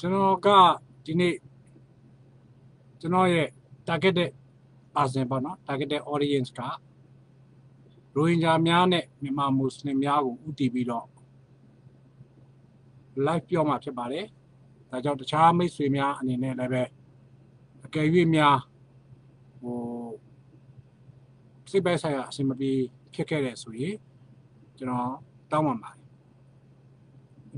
ကွမ်ဝရဟမတုလာဝဘရကာတူဟူကျွန်တော်ကဒီနေ့ကျွန်တော်ရဲ့ targeted person ပေါ့နော် targeted audience ကရိုဟင်ဂျာများနဲ့မြန်မာမွတ်စလင်များကိုဥတည်ပြီးတော့ live ပြောမှာဖြစ်ပါတယ်။ဒါကြောင့်တခြားမိတ်ဆွေများအနေနဲ့လည်းပဲအကယ်၍များဟိုစိတ်ပိုက်ဆိုင်ရာအဆင်မပြေဖြစ်ခဲ့တဲ့ဆိုရင်ကျွန်တော်တောင်းပန်ပါတယ်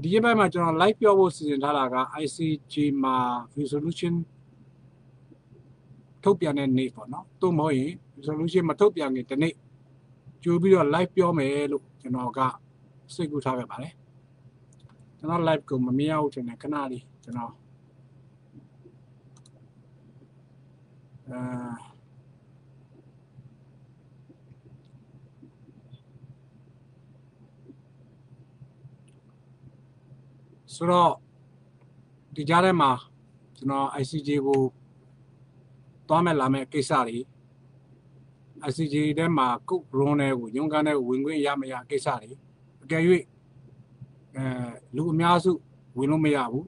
ဒီရက်ပိုင်းမှာကျွန်တော် live ပြောဖို့စီစဉ်ထားတာက ICG မှာ resolution ထုတ်ပြန်တဲ့နေ့ပေါ့နော်သို့မဟုတ်ရင် resolution မထုတ်ပြန်ခင်တနေ့ကြိုပြီးတော့ live ပြောမယ်လို့ကျွန်တော်ကစိတ်ကူးထားခဲ့ပါတယ်ကျွန်တော် live ကိုမမြင်အောင်ထင်တယ်ခဏလေးကျွန်တော်အာ ဆိုတော့ဒီကြားထဲမှာကျွန်တော် ICJ ကိုသွားမဲ့လာမဲ့ကိစ္စတွေ ICJ ထဲမှာကုတ်ရုံးတွေကိုရုံးကန်းတွေကိုဝင်ခွင့်ရမရကိစ္စတွေအကယ်၍အဲလူအများစုဝင်လို့မရဘူး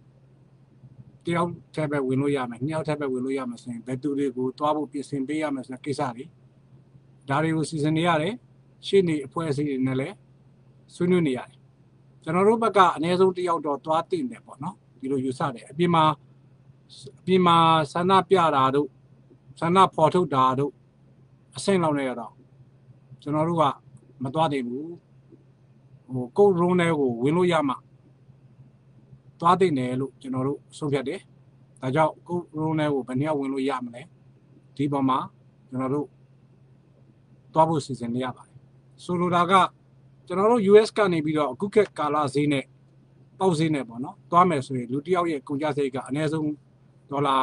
တယောက်ထက်ပဲဝင်လို့ရမယ်နှစ်ယောက်ထက်ပဲဝင်လို့ရမယ်ဆိုရင်ဘယ်သူတွေကိုသွားဖို့ပြင်ဆင်ပေးရမယ်ဆိုတဲ့ကိစ္စတွေဒါတွေကိုစီစဉ်နေရတယ်ရှေ့နေအဖွဲ့အစည်းတွေနဲ့လည်းဆွေးနွေးနေရတယ် ကျွန်တော်တို့ဘက်ကအနည်းဆုံးတယောက်တော့သွားတင်တယ်ပေါ့နော်ဒီလိုယူဆတယ်အပြင်မှာအပြင်မှာဆန္ဒပြတာတို့ဆန္ဒဖော်ထုတ်တာတို့အဆင့်လောက်နေရတော့ကျွန်တော်တို့ကမသွားတင်ဘူးဟိုကုတ်ရုံးတွေကိုဝင်လို့ရမှသွားတင်တယ်လို့ကျွန်တော်တို့ဆုံးဖြတ်တယ်ဒါကြောင့်ကုတ်ရုံးတွေကိုဘယ်နည်းဝင်လို့ရမလဲဒီပေါ်မှာကျွန်တော်တို့သွားဖို့စီစဉ်နေရပါတယ်ဆိုလိုတာက ကျွန်တော်တို့ US ကနေပြီးတော့အခုခက်ကာလဈေးနဲ့ပေါက်ဈေးနဲ့ပေါ့နော်သွားမယ်ဆိုရင်လူတစ်ယောက်ရဲ့ကုန်ကျစရိတ်ကအနည်းဆုံးဒေါ်လာ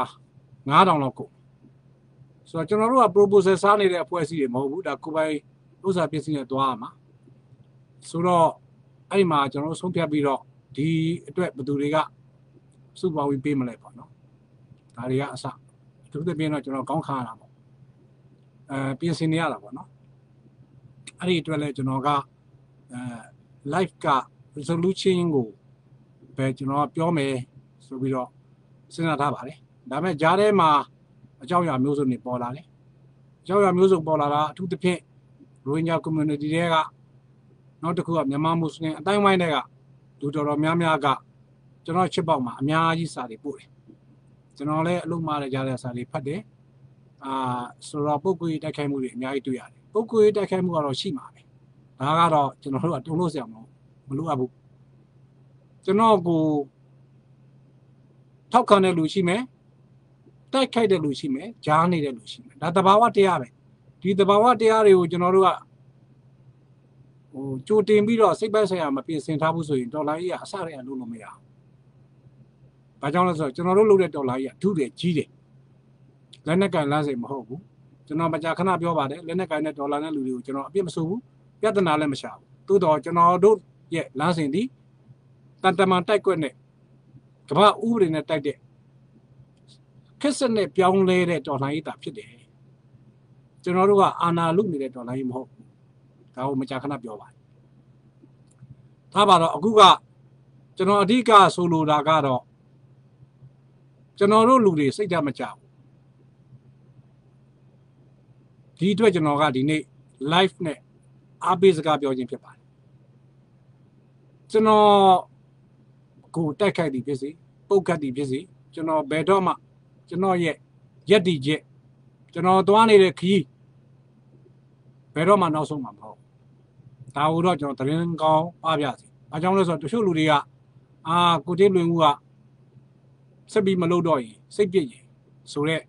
9000လောက်ကုန်ဆိုတော့ကျွန်တော်တို့က proposal စားနေတဲ့အဖွဲ့အစည်းတွေမဟုတ်ဘူးဒါကိုပိုင်ဥစ္စာပစ္စည်းနဲ့သွားရမှာဆိုတော့အဲ့ဒီမှာကျွန်တော်တို့ဆုံးဖြတ်ပြီးတော့ဒီအတွက်ဘယ်သူတွေကစုပေါင်းပြီးပေးမလဲပေါ့နော်ဒါတွေကအစအထူးသဖြင့်တော့ကျွန်တော်ကောင်းခါရတာပေါ့အဲပြင်ဆင်နေရတာပေါ့နော်အဲ့ဒီအတွက်လည်းကျွန်တော်က အဲ live က resolution ကိုပဲကျွန်တော်ပြောမယ်ဆိုပြီးတော့စဉ်းစားထားပါတယ်ဒါပေမဲ့ကြားထဲမှာအကြောင်းအရာမျိုးစုံတွေပေါ်လာတယ်အကြောင်းအရာမျိုးစုံပေါ်လာတာအထူးသဖြင့်ရိုဟင်ဂျာ community တွေကနောက်တစ်ခုကမြန်မာမွတ်စလင်အတိုင်းဝိုင်းတွေကလူတော်တော်များများကကျွန်တော်ချစ်ပေါက်မှာအများကြီးစာတွေပို့တယ်ကျွန်တော်လည်းအလုပ်မှားတဲ့ကြားတဲ့စာတွေဖတ်တယ်အာဆိုတော့ပုဂ္ဂိုလ်တိုက်ခိုက်မှုတွေအများကြီးတွေ့ရတယ်ပုဂ္ဂိုလ်တိုက်ခိုက်မှုကတော့ရှိမှာပဲ ဒါကတော့ကျွန်တော်တို့ကတုံးလို့ဆရာမလို့မလိုအပ်ဘူးကျွန်တော်ကိုထောက်ခံတဲ့လူရှိမယ်တိုက်ခိုက်တဲ့လူရှိမယ်ကြားနေတဲ့လူရှိမယ်ဒါတဘာဝတရားပဲဒီတဘာဝတရားတွေကိုကျွန်တော်တို့ကဟိုကြိုတင်ပြီးတော့စိတ်ပတ်ဆိုင်ရာမပြင်ဆင်ထားဘူးဆိုရင်ဒေါ်လာကြီးကအစရရလို့လို့မရဘူး။ဘာကြောင့်လဲဆိုတော့ကျွန်တော်တို့လုပ်တဲ့ဒေါ်လာကြီးကထူးတယ်ကြီးတယ်။လက်နက်ကန်လမ်းစိမ်မဟုတ်ဘူး။ကျွန်တော်မကြာခဏပြောပါတယ်လက်နက်ကန်တဲ့ဒေါ်လာနဲ့လူတွေကိုကျွန်တော်အပြစ်မဆိုဘူး ပြဿနာလည်းမရှာဘူးသို့တော့ကျွန်တော်တို့ရဲ့လမ်းစဉ်ဒီတန်တမန်တိုက်ကွက်နဲ့ကမ္ဘာဥပဒေနဲ့တိုက်တဲ့ခက်ဆက်နဲ့ပြောင်းလဲတဲ့တော်လှန်ရေးတာဖြစ်တယ်ကျွန်တော်တို့ကအာနာလုနေတဲ့တော်လှန်ရေးမဟုတ်ဘူးဒါကိုမကြာခဏပြောပါတယ်ဒါပါတော့အခုကကျွန်တော်အဓိကဆိုလိုတာကတော့ကျွန်တော်တို့လူတွေစိတ်ဓာတ်မကြဘူးဒီအတွက်ကျွန်တော်ကဒီနေ့ live နဲ့ အားပေးစကားပြောခြင်းဖြစ်ပါတယ်ကျွန်တော်ကိုတိုက်ခိုက်သည်ဖြစ်စေပုတ်ခတ်သည်ဖြစ်စေကျွန်တော်ဘယ်တော့မှကျွန်တော်ရဲ့ရက်တီချက်ကျွန်တော်သွားနေတဲ့ခီးဘယ်တော့မှနောက်ဆုံးမှာမဟုတ်ဒါကိုတော့ကျွန်တော်သတင်းကောင်းပါပြစီ။အကြောင်းလဲဆိုတော့တချို့လူတွေကအာကိုတေးလွင်ဦးကစက်ပြီးမလုပ်တော့ရင်စိတ်ပြည့်ရင်ဆိုတော့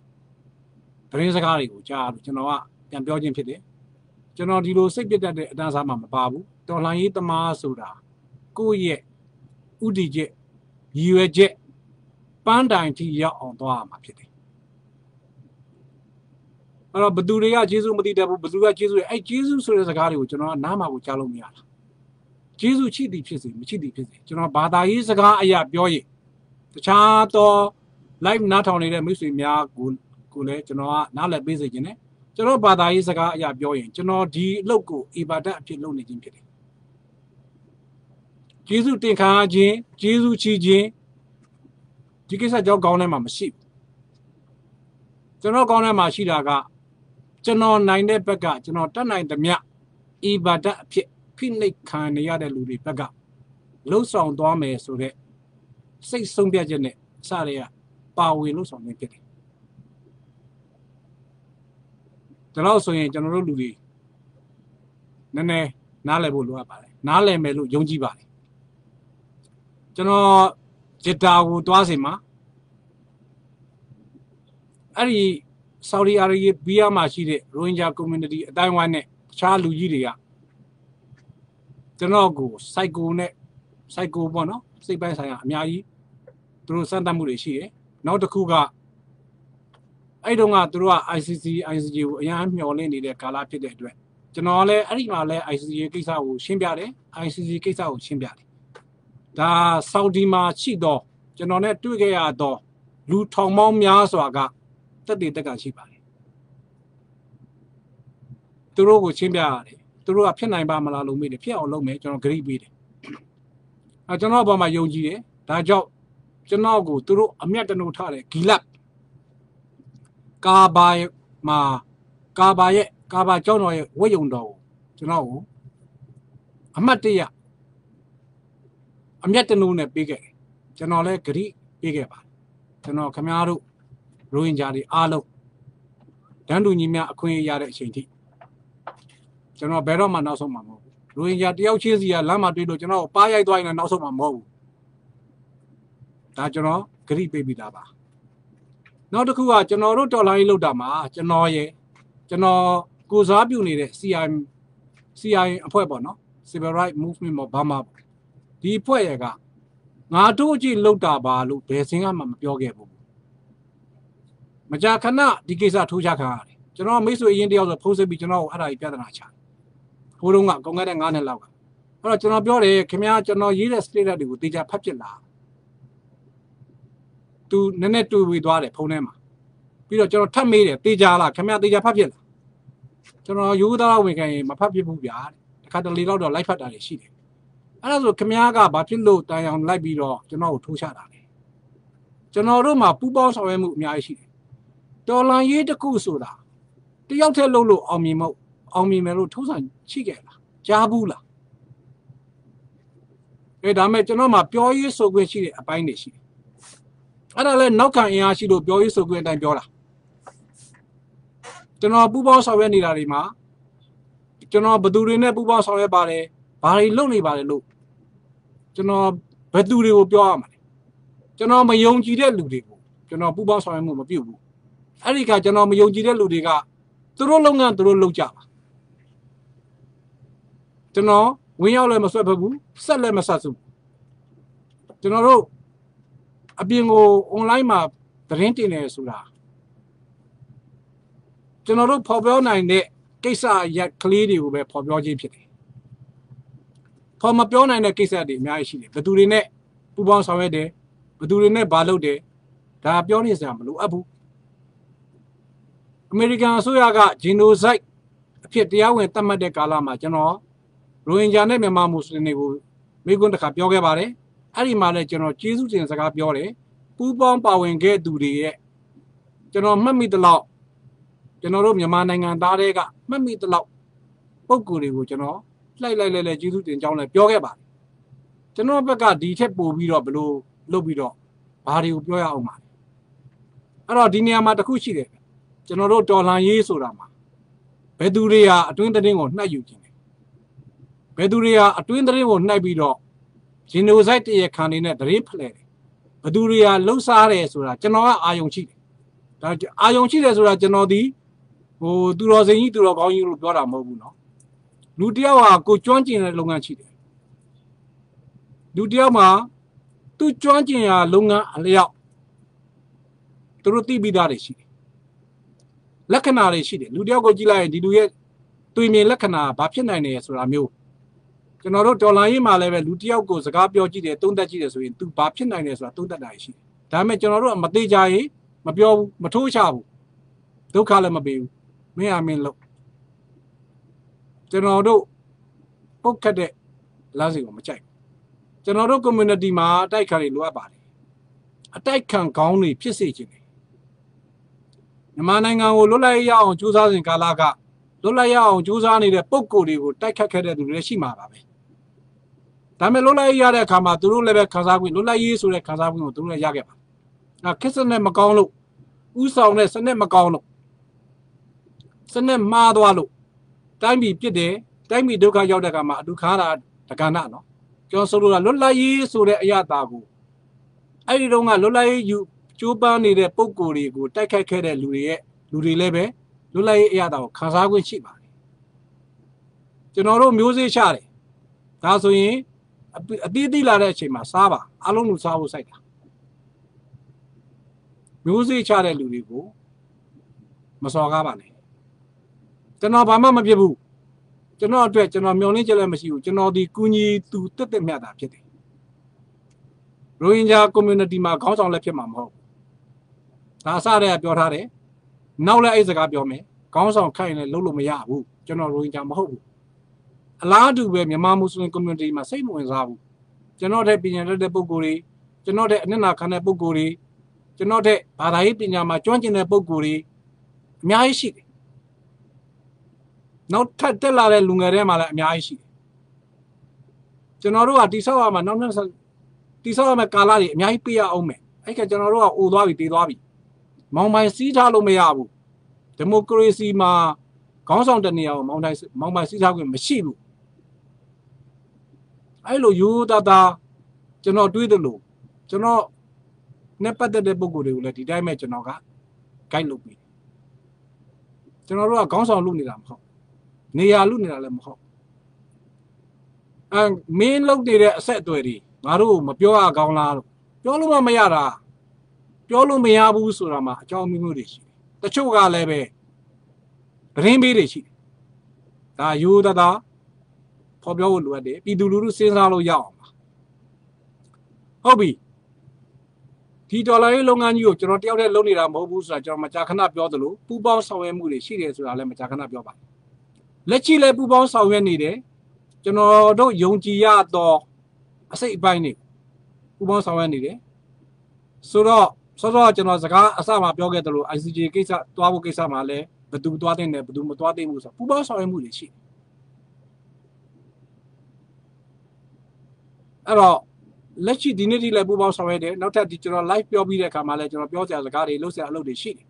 သတင်းစကားတွေကိုကြားလို့ကျွန်တော်ကပြန်ပြောခြင်းဖြစ်တယ် ကျွန်တော်ဒီလိုစိတ်ပြတ်တတ်တဲ့အတန်းစားမှမပါဘူးတော်လှန်ရေးသမားဆိုတာကိုယ့်ရဲ့ဥတီချက်ရည်ရွယ်ချက်ပန်းတိုင်ထိရောက်အောင်သွားရမှာဖြစ်တယ်အဲ့တော့ဘသူတွေကဂျေဇုမသိတတ်ဘူးဘသူကဂျေဇုအဲ့ဂျေဇုဆိုတဲ့စကားတွေကိုကျွန်တော်ကနားမှာကိုကြားလို့မရတာဂျေဇုချစ်သည်ဖြစ်စေမချစ်သည်ဖြစ်စေကျွန်တော်ဘာသာရေးစကားအရာပြောရင်တခြားသော live နားထောင်နေတဲ့မိတ်ဆွေများကိုကိုလည်းကျွန်တော်ကနားလည်ပေးစေခြင်းနဲ့ ကျွန်တော်ဘာသာရေးစကားအရာပြောရင်ကျွန်တော်ဒီအလုပ်ကိုအီဘာဒတ်အဖြစ်လုပ်နေခြင်းဖြစ်တယ်ဂျေဇုတင်ခံခြင်းဂျေဇုချီခြင်းဒီကိစ္စကြောင့်ကောင်းထဲမှာမရှိဘူးကျွန်တော်ကောင်းထဲမှာရှိတာကကျွန်တော်နိုင်တဲ့ဘက်ကကျွန်တော်တတ်နိုင်သမျှအီဘာဒတ်အဖြစ်ဖိနှိပ်ခံနေရတဲ့လူတွေဘက်ကလှုပ်ဆောင်သွားမယ်ဆိုတော့စိတ်ဆုံးဖြတ်ချက်နဲ့စရဲကပါဝင်လှုပ်ဆောင်နေဖြစ်တယ် ဒါတော့ဆိုရင်ကျွန်တော်တို့လူတွေနည်းနည်းနားလည်ဖို့လိုအပ်ပါတယ်နားလည်မယ်လို့ယုံကြည်ပါတယ်ကျွန်တော်ဂျစ်တာကိုတွားစင်မှာအဲ့ဒီဆော်ဒီအာရေဗီးယားမှာရှိတဲ့ရိုဟင်ဂျာ community အတိုင်းဝိုင်းနဲ့တခြားလူကြီးတွေကကျွန်တော်ကိုစိုက်ကိုနဲ့စိုက်ကိုပေါ့နော်စိတ်ပိုင်းဆိုင်ရာအများကြီးသူတို့စမ်းသပ်မှုတွေရှိတယ်နောက်တစ်ခုက အဲ့တုန်းကသူတို့က ICC ICJ ကိုအများမျှော်လင့်နေတဲ့ကာလဖြစ်တဲ့အတွက်ကျွန်တော်လည်းအဲ့ဒီမှာလည်း ICC ကိစ္စကိုရှင်းပြတယ် ICC ကိစ္စကိုရှင်းပြတယ်ဒါဆော်ဒီမှာရှိတော့ကျွန်တော်နဲ့တွေ့ခဲ့ရတော့လူထောင်ပေါင်းများစွာကတက်တည်တက်ကရှိပါတယ်သူတို့ကိုချင်းပြရတယ်သူတို့ကဖြစ်နိုင်ပါမလားလို့မေးတယ်ဖြစ်အောင်လုပ်မယ်ကျွန်တော်ဂရိပေးတယ်အဲကျွန်တော်အပေါ်မှာယုံကြည်တယ်ဒါကြောင့်ကျွန်တော်ကိုသူတို့အမျက်တနုထားတယ်ဂီလပ် ကာဘာမှာကာဘာရဲ့ကာဘာကျောင်းတော်ရဲ့ဝတ်ယုံတော်ကိုကျွန်တော်ကိုအမှတ်တရအမျက်တနုနဲ့ပေးခဲ့တယ်ကျွန်တော်လည်းဂရိပေးခဲ့ပါတယ်ကျွန်တော်ခမားတို့ရိုဟင်ဂျာတွေအားလုံးတန်းတူညီမျှအခွင့်အရေးရတဲ့အချိန်ထိကျွန်တော်ဘယ်တော့မှနောက်ဆုံးမှာမဟုတ်ဘူးရိုဟင်ဂျာတယောက်ချင်းစီကလမ်းမှာတွေ့လို့ကျွန်တော်ပါရိုက်သွားရင်လည်းနောက်ဆုံးမှာမဟုတ်ဘူးဒါကျွန်တော်ဂရိပေးပြီးသားပါ နောက်တစ်ခုကကျွန်တော်တို့တော်လိုင်းလောက်တာမှာကျွန်တော်ရဲ့ကျွန်တော်ကိုစားပြုနေတဲ့ CI CI အဖွဲ့ပေါ့နော် Civil Right Movement ပေါ့ဘာမှဒီအဖွဲ့ရဲ့ကငါတို့အကြည့်လောက်တာပါလို့ဘယ်စင်ကမှမပြောခဲ့ဘူးမကြာခဏဒီကိစ္စထိုးချခံရတယ်ကျွန်တော်မိတ်ဆွေအရင်တယောက်ဆိုဖုန်းဆက်ပြီးကျွန်တော်ကိုအဲ့ဒါကြီးပြဿနာချဟိုတုန်းကကုန်ခဲ့တဲ့9နှစ်လောက်ကအဲ့တော့ကျွန်တော်ပြောတယ်ခင်ဗျားကျွန်တော်ရေးတဲ့ status တွေကိုတေချာဖတ်ပြလာ သူနည်းနည်းတွေ့ဝေသွားတယ်ဖုန်းထဲမှာပြီးတော့ကျွန်တော်ထပ်မေးတယ်တေချာလားခင်ဗျားတေချာဖတ်ပြလားကျွန်တော်ယူသားဝင်ခံရင်မဖတ်ပြဘူးဗျာတခါတလေတော့တော့လိုက်ဖတ်တာတွေရှိတယ်အဲ့ဒါဆိုခင်ဗျားကဘာဖြစ်လို့တန်အောင်လိုက်ပြီးတော့ကျွန်တော်ကိုထိုးချတာလဲကျွန်တော်တို့မှာပူပေါင်းဆောင်ရွက်မှုအများကြီးရှိတယ်တော်လန်ရေးတစ်ခုဆိုတာတယောက်တည်းလုံးလို့အောင်မြင်မဟုတ်အောင်မြင်မယ်လို့ထုံးစံရှိခဲ့လားကြားဘူးလားအဲဒါမဲ့ကျွန်တော်မှာပြောရေးဆိုခွင့်ရှိတဲ့အပိုင်းတွေရှိတယ် အဲ့ဒါလည်းနောက်ခံအင်အားရှိလို့ပြောရေးဆိုခွင့်အတိုင်းပြောတာကျွန်တော်ပူပေါင်းဆောင်ရွက်နေတာတွေမှာကျွန်တော်ဘသူတွေနဲ့ပူပေါင်းဆောင်ရွက်ပါတယ်ဘာတွေလုပ်နေပါတယ်လို့ကျွန်တော်ဘယ်သူတွေကိုပြောရမှာလဲကျွန်တော်မယုံကြည်တဲ့လူတွေကိုကျွန်တော်ပူပေါင်းဆောင်ရွက်မှုမပြုတ်ဘူးအဲ့ဒီကကျွန်တော်မယုံကြည်တဲ့လူတွေကသူတို့လုပ်ငန်းသူတို့လုပ်ကြပါကျွန်တော်ဝင်ရောက်လည်းမဆွတ်ဖက်ဘူးဆက်လည်းမဆက်စုကျွန်တော်တို့ အပြင်ကို online မှာသတင်းတင်နေဆိုတာကျွန်တော်တို့ဖော်ပြောနိုင်တဲ့ကိစ္စရက်ကလေးတွေကိုပဲဖော်ပြောခြင်းဖြစ်တယ်ဖော်မပြောနိုင်တဲ့ကိစ္စတွေအများကြီးရှိတယ်ဘယ်သူတွေနဲ့ပူးပေါင်းဆောင်ရွက်တယ်ဘယ်သူတွေနဲ့ဘာလုပ်တယ်ဒါပြောနေစရာမလိုအပ်ဘူးအမေရိကန်အစိုးရကဂျီနိုဆိုက်အဖြစ်တရားဝင်သတ်မှတ်တဲ့ကာလမှာကျွန်တော်ရိုဟင်ဂျာနဲ့မြန်မာမွတ်စလင်တွေကိုမိကွန်းတစ်ခါပြောခဲ့ပါတယ် အဲ့ဒီမှာလည်းကျွန်တော်ကျေးဇူးတင်စကားပြောတယ်ပူးပေါင်းပါဝင်ခဲ့သူတွေရဲ့ကျွန်တော်မှတ်မိသလောက်ကျွန်တော်တို့မြန်မာနိုင်ငံသားတွေကမှတ်မိသလောက်ပုံကူတွေကိုကျွန်တော်လှိုက်လိုက်လဲလဲကျေးဇူးတင်ကြောင်းလည်းပြောခဲ့ပါတယ်ကျွန်တော်ဘက်ကဒီထက်ပိုပြီးတော့ဘလို့လုပ်ပြီးတော့ဘာတွေကိုပြောရအောင်ပါအဲ့တော့ဒီနေရာမှာတခုရှိတယ်ကျွန်တော်တို့တော်လှန်ရေးဆိုတာမှာဘယ်သူတွေဟာအတွင်းသတင်းကိုနှိုက်ယူခြင်းလဲဘယ်သူတွေဟာအတွင်းသတင်းကိုနှိုက်ပြီးတော့ ဂျီနိုဆိုက်တရခံနေနဲ့တရေဖလဲတယ်ဘသူတွေကလှုပ်ရှားတယ်ဆိုတာကျွန်တော်ကအာယုံရှိတယ်ဒါအာယုံရှိတယ်ဆိုတာကျွန်တော်ဒီဟိုသူတော်စင်ကြီးသူတော်ကောင်းကြီးလို့ပြောတာမဟုတ်ဘူးနော်လူတယောက်ဟာကိုကျွမ်းကျင်တဲ့လုပ်ငန်းရှိတယ်လူတယောက်မှာသူကျွမ်းကျင်ရာလုပ်ငန်းအလျောက်သူတို့သိပြီးသားတွေရှိတယ်လက္ခဏာတွေရှိတယ်လူတယောက်ကိုကြည့်လိုက်ရင်ဒီလူရဲ့တွေ့မြင်လက္ခဏာဘာဖြစ်နိုင်တယ်ဆိုတာမျိုး ကျွန်တော်တို့ဒေါ်လာရေးမှာလည်းပဲလူတယောက်ကိုစကားပြောကြည့်တယ်သုံးသပ်ကြည့်တယ်ဆိုရင် तू ဘာဖြစ်နိုင်တယ်ဆိုတာသုံးသပ်တာရှိတယ်ဒါပေမဲ့ကျွန်တော်တို့ကမသေးကြရင်မပြောဘူးမထိုးချဘူးဒုက္ခလည်းမပေးဘူးမင်းအမင်းလို့ကျွန်တော်တို့ပုတ်ခတ်တဲ့လမ်းစဉ်ကိုမကြိုက်ဘူးကျွန်တော်တို့ community မှာအတိုက်ခံတွေလိုအပ်ပါတယ်အတိုက်ခံကောင်းတွေဖြစ်စေချင်တယ်မြန်မာနိုင်ငံကိုလွတ်လပ်ရအောင်ကြိုးစားစဉ်ကာလကလွတ်လပ်ရအောင်ကြိုးစားနေတဲ့ပုံကိုယ်တွေကိုတိုက်ခတ်ခဲ့တဲ့သူတွေလည်းရှိမှာပါပဲ ဒါပေမဲ့လွတ်လပ်ရေးရတဲ့အခါမှာသူတို့လည်းပဲခံစားခွင့်လွတ်လပ်ရေးဆိုတဲ့ခံစားခွင့်ကိုသူတို့လည်းရခဲ့ပါအဲခက်စနဲ့မကောင်းလို့ဥဆောင်တဲ့စနစ်မကောင်းလို့စနစ်မှားသွားလို့တိုင်းပြည်ပြစ်တယ်တိုင်းပြည်ဒုက္ခရောက်တဲ့အခါမှာအတုခါတာတက္ကနာနော်ကျွန်တော်ဆိုလိုတာလွတ်လပ်ရေးဆိုတဲ့အရာတာကိုအဲ့ဒီတော့ကလွတ်လပ်ရေးယူကျိုးပန်းနေတဲ့ပုံကိုယ်တွေကိုတိုက်ခိုက်ခဲ့တဲ့လူတွေရဲ့လူတွေလည်းပဲလွတ်လပ်ရေးအရာတာကိုခံစားခွင့်ရှိပါတယ်ကျွန်တော်တို့မျိုးစေ့ချတယ်ဒါဆိုရင် အသီးသီးလာတဲ့အချိန်မှာစားပါအလုံးလုံးစားဖို့စိုက်တာမျိုးစေ့ချတဲ့လူတွေကိုမစော်ကားပါနဲ့ကျွန်တော်ဘာမှမဖြစ်ဘူးကျွန်တော်အတွက်ကျွန်တော်မျှော်လင့်ချက်လည်းမရှိဘူးကျွန်တော်ဒီကူညီသူတက်တက်မြတ်တာဖြစ်တယ်ရိုဟင်ဂျာ community မှာခေါင်းဆောင်လည်းဖြစ်မှာမဟုတ်ဘူးဒါအစတည်းကပြောထားတယ်နောက်လည်းအဲ့စကားပြောမယ်ခေါင်းဆောင်ခိုင်လည်းလုပ်လို့မရဘူးကျွန်တော်ရိုဟင်ဂျာမဟုတ်ဘူး အလားတူပဲမြန်မာမွတ်စလင် community မှာစိတ်မဝင်စားဘူးကျွန်တော်တဲ့ပညာတတ်တဲ့ပုဂ္ဂိုလ်တွေကျွန်တော်တဲ့အနစ်နာခံတဲ့ပုဂ္ဂိုလ်တွေကျွန်တော်တဲ့ဘာသာရေးပညာမှာကျွမ်းကျင်တဲ့ပုဂ္ဂိုလ်တွေအများကြီးရှိတယ်နောက်ထပ်တက်လာတဲ့လူငယ်တွေမှာလည်းအများကြီးရှိတယ်ကျွန်တော်တို့ကတိဆောက်ရမှာနောက်နောက်တိဆောက်ရမယ့်ကာလတွေအများကြီးပေးရအောင်မယ်အဲ့ကကျွန်တော်တို့ကအိုသွားပြီတည်သွားပြီမောင်ပိုင်စီးထားလို့မရဘူးဒီမိုကရေစီမှာခေါင်းဆောင်တနေရာကိုမောင်တိုင်မောင်ပိုင်စီးထားခွင့်မရှိဘူး အဲ့လိုယူတာတာကျွန်တော်တွေးတယ်လို့ကျွန်တော်နဲ့ပတ်သက်တဲ့ပုံကိုယ်တွေကိုလည်းဒီတိုင်းပဲကျွန်တော်က guide လုပ်ပြီးကျွန်တော်တို့ကခေါင်းဆောင်လုပ်နေတာမဟုတ်နေရာလုပ်နေတာလည်းမဟုတ်အဲမင်းလုပ်နေတဲ့အဆက်အသွယ်တွေငါတို့မပြောရကောင်းလားလို့ပြောလို့မမရတာပြောလို့မရဘူးဆိုတာမှာအကြောင်းမျိုးမျိုးတွေရှိတယ်တချို့ကလည်းပဲသတင်းပေးတွေရှိတယ်ဒါယူသတာ ဖော်ပြောဖို့လိုအပ်တယ်ပြည်သူလူထုစဉ်းစားလို့ရအောင်ပါဟုတ်ပြီဒီဒေါ်လာရေးလုပ်ငန်းကြီးကိုကျွန်တော်တယောက်တည်းလုပ်နေတာမဟုတ်ဘူးဆိုတာကျွန်တော်မကြာခဏပြောသလိုပူပေါင်းဆောင်ရွက်မှုတွေရှိတယ်ဆိုတာလည်းမကြာခဏပြောပါတယ်လက်ရှိလည်းပူပေါင်းဆောင်ရွက်နေတယ်ကျွန်တော်တို့ယုံကြည်ရတော့အစိတ်အပိုင်းနေပူပေါင်းဆောင်ရွက်နေတယ်ဆိုတော့စောစောကျွန်တော်စကားအစမှာပြောခဲ့သလို ICJ ကိစ္စတွားဖို့ကိစ္စမှာလည်းဘယ်သူတွားတဲ့နဲ့ဘယ်သူမတွားတဲ့ဘူးဆိုတော့ပူပေါင်းဆောင်ရွက်မှုတွေရှိတယ် အဲ့တော့လက်ရှိဒီနေ့ဒီလည်းပူပေါင်းဆောင်ရွက်တယ်နောက်ထပ်ဒီကျွန်တော် live ပြောပြီးတဲ့အခါမှာလည်းကျွန်တော်ပြောစရာစကားတွေလုပ်စရာအလုပ်တွေရှိတယ်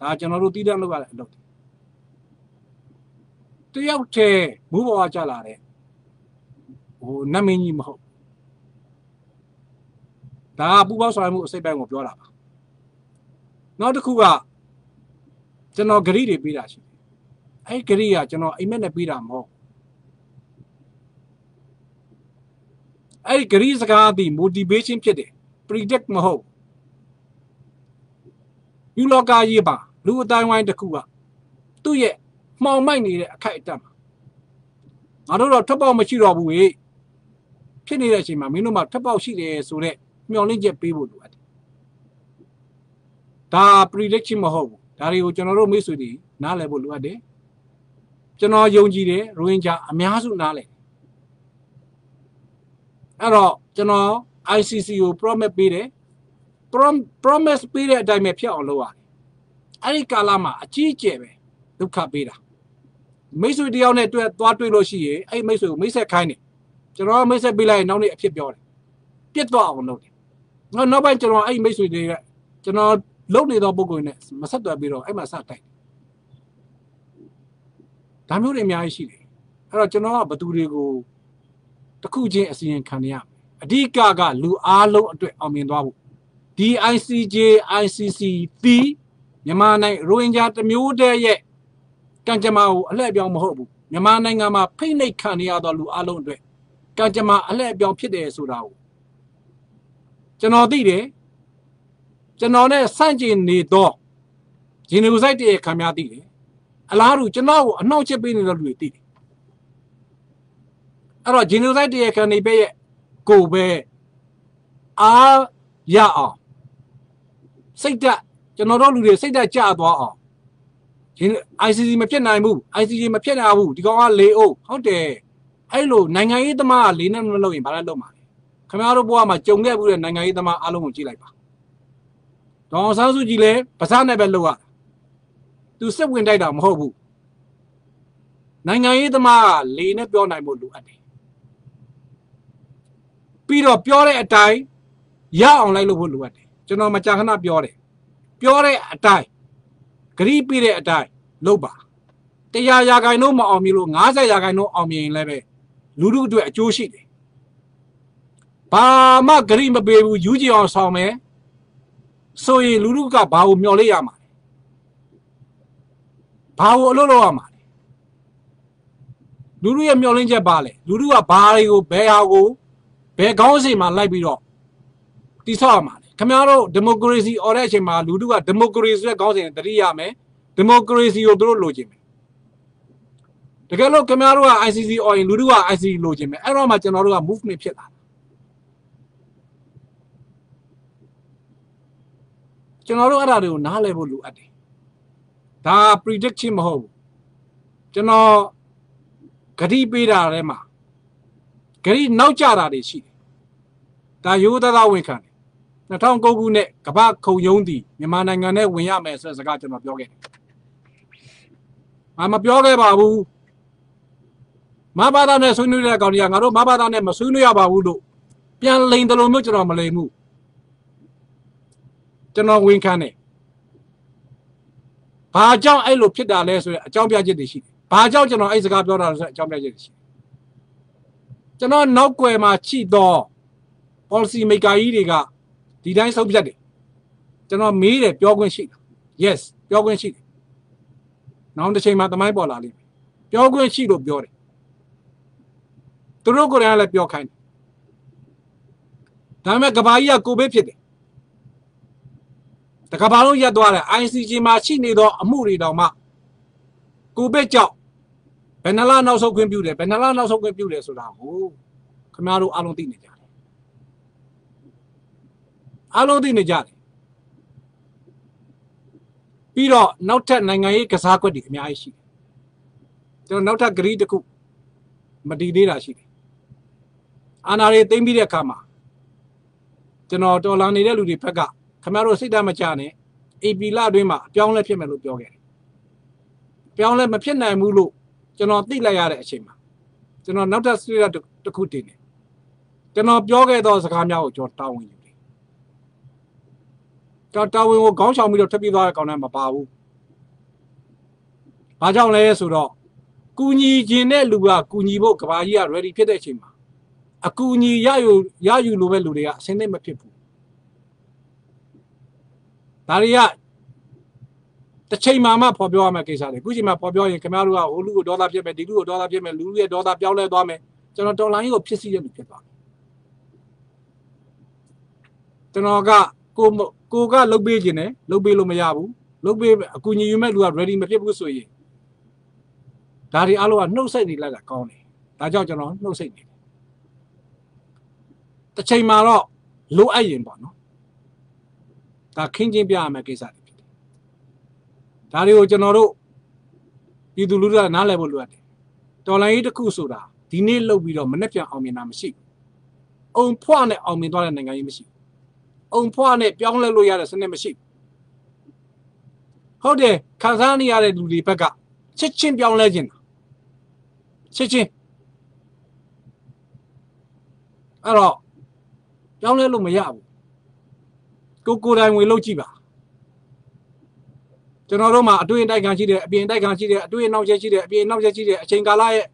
ဒါကျွန်တော်တို့တည်တံ့လုပ်ရတဲ့အလုပ်တွေတယောက်တည်းမူးပေါ်ကကြလာတဲ့ဟိုနတ်မင်းကြီးမဟုတ်ဒါကပူပေါင်းဆောင်ရွက်မှုအစိပ်ပိုင်းကိုပြောတာပါနောက်တစ်ခုကကျွန်တော်ဂရိတွေပေးတာရှိတယ်အဲ့ဂရိကကျွန်တော်အိမ်မက်နဲ့ပေးတာမဟုတ် အဲ့ဒီဂရိစကားသည် motivation ဖြစ်တယ် predict မဟုတ်ယူလောကရေးပါလူအတိုင်းဝိုင်းတစ်ခုကသူ့ရဲ့မှောင်မိုက်နေတဲ့အခိုက်အတန့်မှာငါတို့တော့ထပ်ပေါက်မရှိတော့ဘူးဟေ့ဖြစ်နေတဲ့အချိန်မှာမင်းတို့မှထပ်ပေါက်ရှိတယ်ဆိုတော့မျှော်လင့်ချက်ပေးဖို့လိုအပ်တယ်ဒါ prediction မဟုတ်ဘူးဒါတွေကိုကျွန်တော်တို့မိတ်ဆွေတွေနားလည်ဖို့လိုအပ်တယ်ကျွန်တော်ယုံကြည်တယ်ရိုဟင်ဂျာအများစုနားလည် အဲ့တော့ကျွန်တော် ICC ကို promise ပေးတယ် promise ပေးတဲ့အတိုင်းပဲဖြစ်အောင်လုပ်ရတယ်အဲ့ဒီကာလမှာအကြီးအကျယ်ပဲဒုက္ခပေးတာမိတ်ဆွေတယောက်နဲ့တွေ့သွားတွေ့လို့ရှိရင်အဲ့မိတ်ဆွေကိုမိတ်ဆက်ခိုင်းတယ်ကျွန်တော်မိတ်ဆက်ပေးလိုက်ရင်နောက်နေ့အဖြစ်ပြောတယ်ပြစ်သွားအောင်လုပ်တယ်ငါနောက်ပိုင်းကျွန်တော်အဲ့မိတ်ဆွေတွေကကျွန်တော်လုံနေသောပုံကိုနဲ့မဆက်သွယ်ပြီးတော့အဲ့မှာစတိုက်ဒါမျိုးတွေအများကြီးရှိတယ်အဲ့တော့ကျွန်တော်ကဘသူတွေကို တစ်ခုချင်းအစီရင်ခံရအဓိကကလူအားလုံးအတွက်အောင်မြင်သွားဖို့ဒီ ICJ ICC တီမြန်မာနိုင်ငံရိုဟင်ဂျာတမျိုးတည်းရဲ့ကံကြမ္မာကိုအလှည့်ပြောင်းမဟုတ်ဘူးမြန်မာနိုင်ငံမှာဖိနှိပ်ခံရသောလူအားလုံးအတွက်ကံကြမ္မာအလှည့်ပြောင်းဖြစ်တယ်ဆိုတာကိုကျွန်တော်သိတယ်ကျွန်တော်နဲ့ဆန့်ကျင်နေတော့ဂျီနိုဆိုက်တရဲ့ခံများသိတယ်အလားတူကျွန်တော်ကိုအနှောက်အယှက်ပေးနေတဲ့လူတွေသိတယ် အဲ့တော့ဂျီနိုဆိုက်တရဲ့ခံနေပဲရဲ့ကိုပဲအားရအောင်စိတ်တက်ကျွန်တော်တို့လူတွေစိတ်တက်ကြသွားအောင်ဒီ ICC မဖြစ်နိုင်ဘူး ICC မဖြစ်နိုင်ဘူးဒီကောင်ကလေအုပ်ဟုတ်တယ်အဲ့လိုနိုင်ငံရေးသမားကလေးနဲ့မလုပ်ရင်ဘာလဲလုပ်မှာလဲခင်ဗျားတို့ဘဝမှာကြုံခဲ့မှုတဲ့နိုင်ငံရေးသမားအားလုံးကိုကြည့်လိုက်ပါဒေါအောင်ဆန်းစုကြည်လည်းပါးစနဲ့ပဲလုပ်ရတာသူစစ်ဝင်တိုက်တာမဟုတ်ဘူးနိုင်ငံရေးသမားကလေနဲ့ပြောနိုင်ဖို့လိုအပ်တယ် ပြီးတော့ပြောတဲ့အတိုင်းရအောင်လိုက်လို့ဖို့လိုအပ်တယ်ကျွန်တော်မကြာခဏပြောတယ်ပြောတဲ့အတိုင်းဂရိပြတဲ့အတိုင်းလုပ်ပါတရားရာခိုင်နှုန်းမအောင်မြင်လို့90ရာခိုင်နှုန်းအောင်မြင်ရင်လည်းပဲလူတို့အတွက်အကျိုးရှိတယ်ဘာမှဂရိမပေးဘူးယူကြည်အောင်ဆောင်မယ်ဆိုရင်လူတို့ကဘာကိုမျှော်လင့်ရမှာလဲဘာကိုအလုပ်လုပ်ရမှာလဲလူတို့ရဲ့မျှော်လင့်ချက်ပါလဲလူတို့ကဘာတွေကိုဘယ်ဟာကို ဘယ်ကောင်းစီမှာလိုက်ပြီးတော့တိဆောက်ရမှာလဲခင်ဗျားတို့ဒီမိုကရေစီអော်တဲ့အချိန်မှာလူတို့ကဒီမိုကရေစီရဲ့ကောင်းစဉ်တတိရမယ်ဒီမိုကရေစီကိုတို့လိုချင်တယ်တကယ်လို့ခင်ဗျားတို့က ICC អော်ရင်လူတို့က ICC လိုချင်မယ်အဲ့တော့မှကျွန်တော်တို့က movement ဖြစ်လာကျွန်တော်တို့အဲ့ဒါတွေကိုနားလည်ဖို့လိုအပ်တယ်ဒါ prediction မဟုတ်ဘူးကျွန်တော်ဂတိပေးတာထဲမှာ ဂတိနောက်ကျတာတွေရှိတယ်ဒါရိုးသားသားဝန်ခံတယ်2009ခုနှစ်ကမ္ဘာခုံရုံးတည်မြန်မာနိုင်ငံနဲ့ဝင်ရမယ်ဆိုတဲ့စကားကျွန်တော်ပြောခဲ့တယ်။ငါမပြောခဲ့ပါဘူး။မဘာသာနဲ့ဆွေးနွေးတဲ့ကောင်တွေကငါတို့မဘာသာနဲ့မဆွေးနွေးရပါဘူးလို့ပြန်လိန်တယ်လို့မျိုးကျွန်တော်မလိန်ဘူး။ကျွန်တော်ဝန်ခံတယ်။ဘာကြောင့်အဲ့လိုဖြစ်တာလဲဆိုတဲ့အကြောင်းပြချက်တွေရှိတယ်။ဘာကြောင့်ကျွန်တော်အဲ့စကားပြောတာလဲဆိုတဲ့အကြောင်းပြချက်တွေရှိတယ်။ ကျွန်တော်နောက်ွယ်မှာချိတော့ policy maker ကြီးတွေကဒီတိုင်းဆုံးဖြတ်တယ်ကျွန်တော်မေးတယ်ပြောခွင့်ရှိလား yes ပြောခွင့်ရှိတယ်နောက်တစ်ချိန်မှာတမိုင်းပေါ်လာလိမ့်မယ်ပြောခွင့်ရှိလို့ပြောတယ်သူတို့ကိုယ်တိုင်လည်းပြောခိုင်းတယ်ဒါပေမဲ့ကဘာကြီးကကိုဘေးဖြစ်တယ်တကဘာလုံးရက်သွားတယ် ICJ မှာရှိနေသောအမှုတွေတောင်မှကိုဘေးကြောက် ဘယ်နှလားနောက်ဆုံးခွင့်ပြုတယ်ဘယ်နှလားနောက်ဆုံးခွင့်ပြုတယ်ဆိုတာကိုခင်ဗျားတို့အားလုံးသိနေကြအားလုံးသိနေကြတယ်ပြီးတော့နောက်ထပ်နိုင်ငံရေးကစားကွက်တွေအများကြီးရှိတယ်ကျွန်တော်နောက်ထပ်ဂရီတစ်ခုမတည်သေးတာရှိတယ်အာနာရီသိမ့်ပြီးတဲ့အခါမှာကျွန်တော်တော်လာနေတဲ့လူတွေဘက်ကခင်ဗျားတို့စိတ်ဓာတ်မကြနဲ့ AP လအတွင်းမှာအပြောင်းလဲဖြစ်မယ်လို့ပြောခဲ့တယ်ပြောင်းလဲမဖြစ်နိုင်ဘူးလို့ ကျွန်တော်သိလိုက်ရတဲ့အချိန်မှာကျွန်တော်နောက်ထပ် street တစ်ခုတင်တယ်ကျွန်တော်ပြောခဲ့သောစကားများကိုကျွန်တော်တောင်းဝင်ယူတာတာဝန်ကိုခေါင်းချောင်ပြီးတော့ထပ်ပြေးသွားတဲ့ကောင်နဲ့မပါဘူး။ဘာကြောင့်လဲဆိုတော့ကူညီခြင်းတဲ့လူကကူညီဖို့ကဘာကြီးက ready ဖြစ်တဲ့အချိန်မှာအကူညီရယူရယူလိုပဲလူတွေကအစင်းသိမဖြစ်ဘူး။ဒါတွေက တစ်ချိန်မှမှဖော်ပြောရမယ့်ကိစ္စတွေအခုချိန်မှာဖော်ပြောရင်ခင်ဗျားတို့ကဟိုလူကိုဒေါသဖြစ်မယ်ဒီလူကိုဒေါသဖြစ်မယ်လူလူရဲ့ဒေါသပြောင်းလဲသွားမယ်ကျွန်တော်တော်လိုင်းကိုဖြစ်စီရလို့ဖြစ်သွားတယ်ကျွန်တော်ကကိုကိုကလုတ်ပေးခြင်းနဲ့လုတ်ပေးလို့မရဘူးလုတ်ပေးအကူညီယူမဲ့လူက ready မဖြစ်ဘူးဆိုရင်ဒါတွေအားလုံးကနှုတ်ဆက်နေလိုက်တာကောင်းတယ်ဒါကြောင့်ကျွန်တော်နှုတ်ဆက်နေတယ်တစ်ချိန်မှာတော့လိုအပ်ရင်ပေါ့နော်ဒါခင်းချင်းပြရမယ့်ကိစ္စတွေဖြစ်တယ် ဒါတွေကိုကျွန်တော်တို့ပြည်သူလူထုကနားလည်ဖို့လိုအပ်တယ်တော်လိုင်းကြီးတစ်ခုဆိုတာဒီနေ့လုတ်ပြီးတော့မနေ့ပြန်အောင်မြင်တာမရှိဘူးအုံဖွားနဲ့အောင်မြင်သွားတဲ့နိုင်ငံကြီးမရှိဘူးအုံဖွားနဲ့ပြောင်းလဲလို့ရတဲ့စနစ်မရှိဟုတ်တယ်ခံစားနေရတဲ့လူတွေဘက်ကချက်ချင်းပြောင်းလဲခြင်းချက်ချင်းအဲ့တော့ပြောင်းလဲလို့မရဘူးကိုကိုယ်တိုင်ဝင်လို့ကြည့်ပါ ကျွန်တော်တို့မှာအတွင်းတိုက်ခံရှိတယ်အပြင်တိုက်ခံရှိတယ်အတွင်းနောက်ချက်ရှိတယ်အပြင်နောက်ချက်ရှိတယ်အချိန်ကာလရဲ့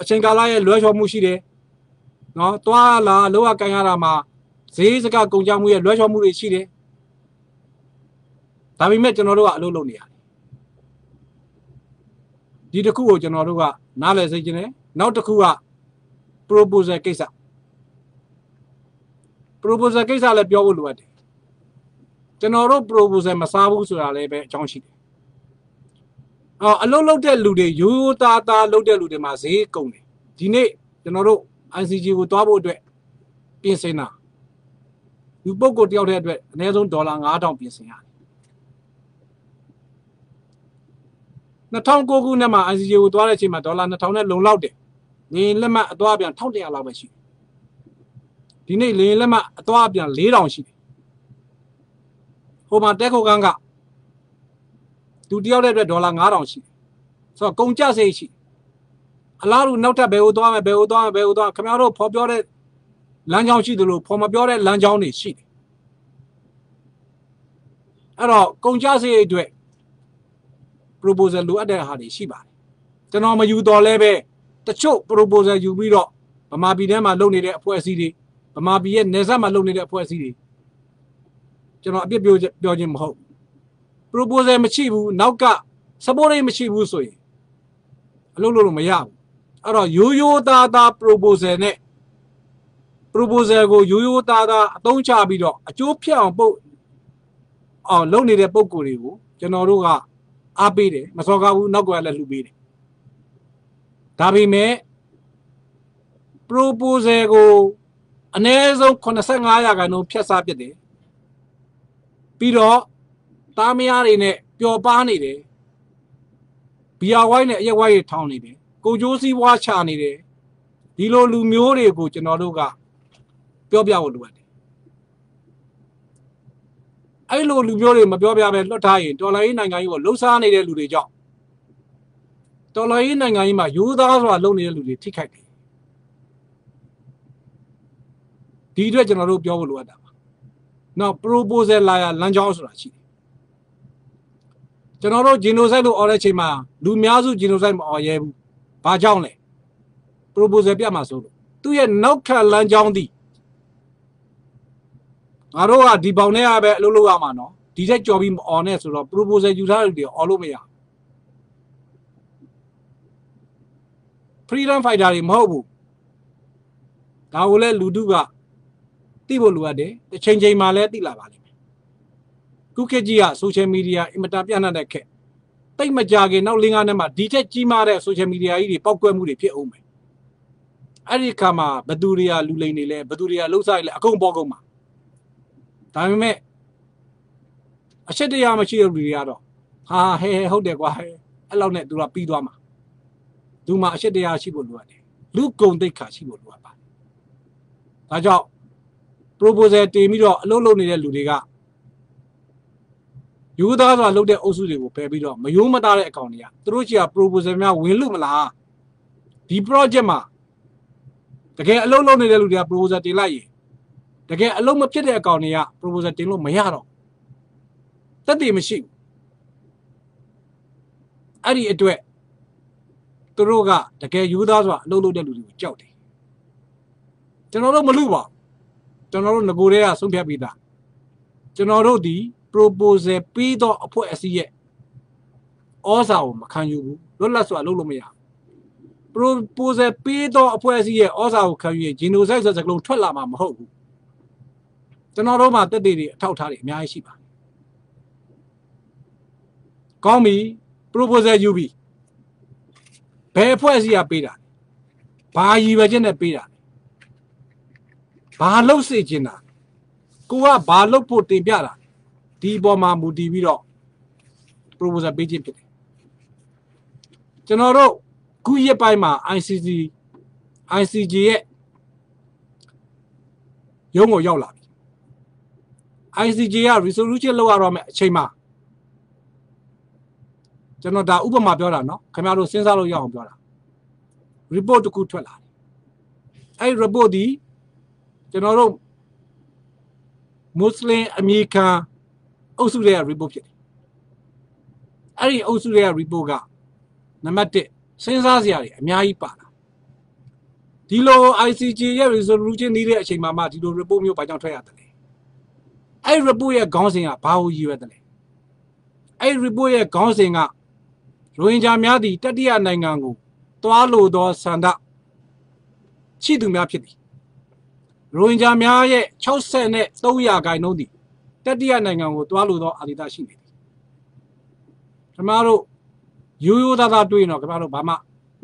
အချိန်ကာလရဲ့လွဲချော်မှုရှိတယ်နော်သွားလာလောကကန်ရတာမှာဈေးစကကုန်ကြမှုရဲ့လွှဲချော်မှုတွေရှိတယ်ဒါပေမဲ့ကျွန်တော်တို့ကအလုပ်လုပ်နေရတယ်ဒီတစ်ခုကိုကျွန်တော်တို့ကနားလည်စေချင်တယ်နောက်တစ်ခုက proposal ကိစ္စ proposal ကိစ္စလည်းပြောဖို့လိုအပ်တယ် ကျွန်တော်တို့ proposal မစားဘူးဆိုတာလည်းပဲအကြောင်းရှိတယ်အော်အလုပ်လုပ်တဲ့လူတွေရိုးရိုးသားသားလုပ်တဲ့လူတွေမှာဈေးကုန်တယ်ဒီနေ့ကျွန်တော်တို့ ICG ကိုတွားဖို့အတွက်ပြင်ဆင်တာလူပုဂ္ဂိုလ်တယောက်တည်းအတွက်အနည်းဆုံးဒေါ်လာ9000ပြင်ဆင်ရတယ်2009ခုနှစ်မှာ ICJ ကိုသွားတဲ့အချိန်မှာဒေါ်လာ2000နဲ့လုံလောက်တယ်။နေလက်မှတ်အသွားပြန်1100လောက်ပဲရှိတယ်။ဒီနေ့လေလက်မှတ်အသွားပြန်4000ရှိတယ်။ ဟိုမှာတက်ခုတ်ကန်းကသူတယောက်တဲ့အတွက်ဒေါ်လာ9000ရှိတယ်။ဆိုတော့ကုန်ကြစိတ်ရှိအလားတူနောက်ထပ်ဘယ်ဟိုသွားမယ်ဘယ်ဟိုသွားမယ်ဘယ်ဟိုသွားခင်ဗျားတို့ဖော်ပြောတဲ့လမ်းကြောင်းရှိသလိုဖော်မပြောတဲ့လမ်းကြောင်းတွေရှိတယ်။အဲ့တော့ကုန်ကြစိတ်အတွက် proposal လိုအပ်တဲ့ဟာတွေရှိပါတယ်ကျွန်တော်မယူတော့လဲပဲတချို့ proposal ယူပြီးတော့ဗမာပြည်ထဲမှာလုပ်နေတဲ့အဖွဲ့အစည်းတွေဗမာပြည်ရဲ့နေဆက်မှာလုပ်နေတဲ့အဖွဲ့အစည်းတွေ ကျွန်တော်အပြစ်ပြောပြောခြင်းမဟုတ် proposal မရှိဘူးနောက်က support မရှိဘူးဆိုရင်အလုပ်လုပ်လို့မရဘူးအဲ့တော့ရိုးရိုးသားသား proposal နဲ့ proposal ကိုရိုးရိုးသားသားအသုံးချပြီးတော့အကျိုးဖြစ်အောင်ပုတ်အောင်လုပ်နေတဲ့ပုံကိုယ်တွေကိုကျွန်တော်တို့ကအားပေးတယ်မစော်ကားဘူးနောက်ကလည်းလှူပေးတယ်ဒါပေမဲ့ proposal ကိုအနည်းဆုံး85ရာခိုင်နှုန်းဖြတ်စားပြစ်တယ် ပြီးတော့တားမယားတွေနဲ့ပျော်ပါနေတယ်ဘီယာဝိုင်းနဲ့အရက်ဝိုင်းတွေထောင်းနေတယ်ကိုကျိုးစည်းဝါးချနေတယ်ဒီလိုလူမျိုးတွေကိုကျွန်တော်တို့ကပြောပြဖို့လိုအပ်တယ်အဲ့လိုလူမျိုးတွေမပြောပြပဲလွတ်ထားရင်တော်လိုင်းနိုင်ငံကြီးကိုလှုပ်ရှားနေတဲ့လူတွေကြောင့်တော်လိုင်းနိုင်ငံကြီးမှာယူသားစွာလုပ်နေတဲ့လူတွေထိခိုက်တယ်ဒီအတွက်ကျွန်တော်တို့ပြောဖို့လိုအပ်တာပါ နောက် proposal လာရလမ်းကြောင်းဆိုတာရှိတယ်ကျွန်တော်တို့ genocide လို့အော်တဲ့ချိန်မှာလူများစု genocide မအော်ရဲဘူးဘာကြောင့်လဲ proposal ပြမှာဆိုလို့သူ့ရဲ့နောက်ခံလမ်းကြောင်းသည်ငါတို့ကဒီပေါင်ထဲကပဲအလုပ်လုပ်ရမှာနော်ဒီထက်ကြော်ပြီးမအော်နဲ့ဆိုတော့ proposal ယူထားတဲ့လူတွေအော်လို့မရဘူး freedom fighter တွေမဟုတ်ဘူးဒါကိုလည်းလူတုက သိဖို့လိုအပ်တယ်တစ်ချိန်ချိန်မှာလည်းသိလာပါလိမ့်မယ်ခုခေတ်ကြီးက social media အင်မတန်ပြန့်နှံ့တဲ့ခေတ်တိတ်မကြခင်နောက်လင်းကားနဲ့မှဒီထက်ကြီးမားတဲ့ social media ကြီးတွေပောက်ကွဲမှုတွေဖြစ်အောင်မယ်အဲ့ဒီခါမှာဘသူတွေကလူလိန်တွေလဲဘသူတွေကလှုပ်ရှားလဲအကုန်ပေါ်ကုန်မှာဒါပေမဲ့အချက်တရားမရှိတဲ့လူတွေကတော့ဟာဟဲဟဲဟုတ်တယ်ကွာအဲ့လောက်နဲ့သူကပြီးသွားမှာသူမှအချက်တရားရှိဖို့လိုအပ်တယ်လူကုံတိတ်ခါရှိဖို့လိုအပ်ပါတယ်ဒါကြောင့် proposal တင်ပြီးတော့အလုပ်လုပ်နေတဲ့လူတွေကယူသားစွာလုပ်တဲ့အုပ်စုတွေကိုဖယ်ပြီးတော့မယိုးမသားတဲ့အကောင့်တွေကသူတို့ကြီးက proposal များဝင်လို့မလားဒီ project မှာတကယ်အလုပ်လုပ်နေတဲ့လူတွေက proposal တင်လိုက်ရင်တကယ်အလုံးမဖြစ်တဲ့အကောင်တွေက proposal တင်လို့မရတော့တက်တည်မရှိဘူးအဲ့ဒီအတွက်သူတို့ကတကယ်ယူသားဆိုတာအလုပ်လုပ်တဲ့လူတွေကိုကြောက်တယ်ကျွန်တော်တို့မလူပါ ကျွန်တော်တို့ငကိုတွေကဆုံးဖြတ်ပြီးသားကျွန်တော်တို့ဒီ proposal ပေးတော့အဖွဲ့အစည်းရဲ့ဩဇာကိုမခံယူဘူးလွတ်လပ်စွာလုပ်လို့မရဘူး proposal ပေးတော့အဖွဲ့အစည်းရဲ့ဩဇာကိုခံယူရင် genocide ဆိုတဲ့စကားလုံးထွက်လာမှာမဟုတ်ဘူးကျွန်တော်တို့မှာတက်တွေအထောက်ထားတွေအများကြီးရှိပါတယ်ကောင်းပြီ proposal ယူပြီဘယ်အဖွဲ့အစည်းကပေးတာဘာရည်ပဲချင်းနဲ့ပေးတာ ဘာလှုပ်စေချင်တာကိုကဘာလှုပ်ဖို့တင်ပြတာဒီပေါ်မှာမူတည်ပြီးတော့ proposal ပေးခြင်းဖြစ်တယ်ကျွန်တော်တို့ခုရက်ပိုင်းမှာ ICC ICJ ရဲ့ရုံးကိုရောက်လာပြီ ICJ က resolution လောက်ရတော့မယ်အချိန်မှာကျွန်တော်ဒါဥပမာပြောတာနော်ခင်ဗျားတို့စဉ်းစားလို့ရအောင်ပြောတာ report တစ်ခုထွက်လာတယ်အဲ့ report ဒီ ကျွန်တော်တို့မွတ်စလင်အမေရိကန်အုပ်စုတွေက report ဖြစ်တယ်အဲ့ဒီအုပ်စုတွေက report ကနံပါတ်1စဉ်းစားစရာတွေအများကြီးပါလာဒီလို ICJ ရဲ့ resolution နေတဲ့အချိန်မှာမှဒီလို report မျိုးဘာကြောင့်ထွက်ရတယ်လဲအဲ့ report ရဲ့ခေါင်းစဉ်ကဘာကိုရည်ရွယ်တယ်လဲအဲ့ report ရဲ့ခေါင်းစဉ်ကရိုဟင်ဂျာများသည့်တတိယနိုင်ငံကိုတွားလိုသောဆန္ဒရှိသူများဖြစ်သည် ရိုဟင်ဂျာများရဲ့63ရာခိုင်နှုန်းသည်တတိယနိုင်ငံကိုတွားလို့သောအာသီသရှိနေတယ်ကျွန်တော်တို့ရိုးရိုးသားသားတွေးရင်တော့ကျွန်တော်တို့ဘာမှ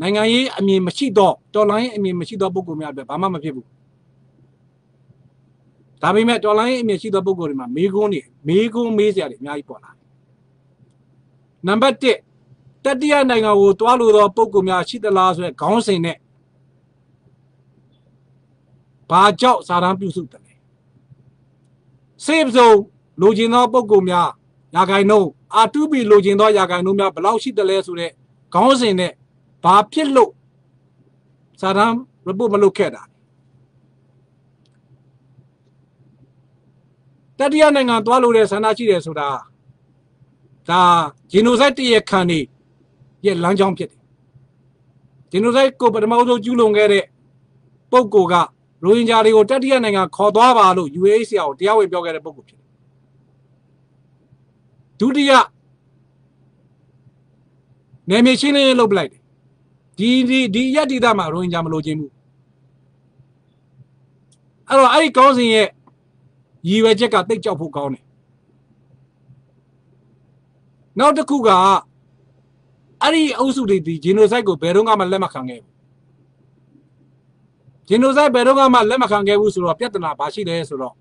နိုင်ငံရေးအမြင်မရှိတော့တော်လိုင်းအမြင်မရှိတော့ပုံကူများအတွက်ဘာမှမဖြစ်ဘူးဒါပေမဲ့တော်လိုင်းအမြင်ရှိသောပုံကူတွေမှာမေးခွန်းတွေမေးခွန်းမေးစရာတွေအများကြီးပေါ်လာတယ်နံပါတ်1တတိယနိုင်ငံကိုတွားလို့သောပုံကူများရှိသလားဆိုတဲ့ခေါင်းစဉ်နဲ့ ဘာကြောင့်စာတမ်းပြုစုတယ်လဲစေပစုံလိုချင်သောပုံကူများရာဂိုင်နှုန်း R2B လိုချင်သောရာဂိုင်နှုန်းများဘယ်လောက်ရှိတယ်လဲဆိုတဲ့ခေါင်းစဉ်နဲ့ဘာဖြစ်လို့စာတမ်း report မလုပ်ခဲ့တာတတိယနိုင်ငံသွားလို့တဲ့ဆန္ဒရှိတယ်ဆိုတာဒါဂျီနိုဆိုက်တရခံနေရဲ့လမ်းကြောင်းဖြစ်တယ်ဂျီနိုဆိုက်ကိုပထမဆုံးကျူးလွန်ခဲ့တဲ့ပုဂ္ဂိုလ်က ရိုဟင်ဂျာတွေကိုတတိယနိုင်ငံခေါ်သွားပါလို့ UAHCR ကိုတရားဝင်ပြောခဲ့တဲ့ပုဂ္ဂိုလ်ဖြစ်တယ်ဒုတိယနယ်မြေရှင်းလင်းရေးလုပ်ပလိုက်တယ်ဒီဒီဒီရက်ဒီတာမှာရိုဟင်ဂျာမလိုချင်ဘူးအဲ့တော့အဲ့ဒီကောင်းစဉ်ရဲ့ရည်ရွယ်ချက်ကတိတ်ကြောက်ဖို့ကောင်းတယ်နောက်တစ်ခုကအဲ့ဒီအုပ်စုတွေဒီဂျီနိုဆိုက်ကိုဘယ်တော့မှလက်မခံခဲ့ဘူး ဂျီနိုဆိုက်ဘယ်တော့မှလက်မခံခဲ့ဘူးဆိုတော့ပြဿနာဘာရှိလဲဆိုတော့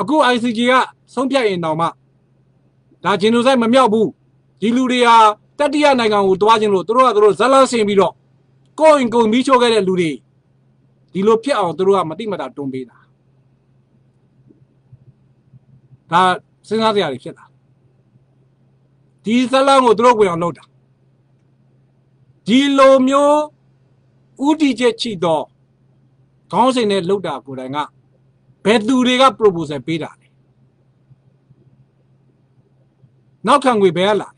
အခု ICJ ကဆုံးဖြတ်ရင်တော့မှဒါဂျီနိုဆိုက်မမြောက်ဘူးဒီလူတွေဟာတတိယနိုင်ငံကိုတွားခြင်းလို့သူတို့ကသူတို့ဇလန်းဆင်ပြီးတော့ကိုယ်အင်ကိုမီးချိုးခဲ့တဲ့လူတွေဒီလိုဖြစ်အောင်သူတို့ကမတိမတာတွန်းပေးတာဒါစဉ်းစားစရာတွေဖြစ်တာဒီဇလန်းကိုသူတို့ဝင်အောင်လုပ်တာဒီလိုမျိုးဥတီချက်ချိတော့ ခေါင်းစဉ်နဲ့လှုပ်တာကိုယ်တိုင်ကဘယ်သူတွေက proposal ပေးတာလဲနောက်ခံငွေဘယ်ကလာ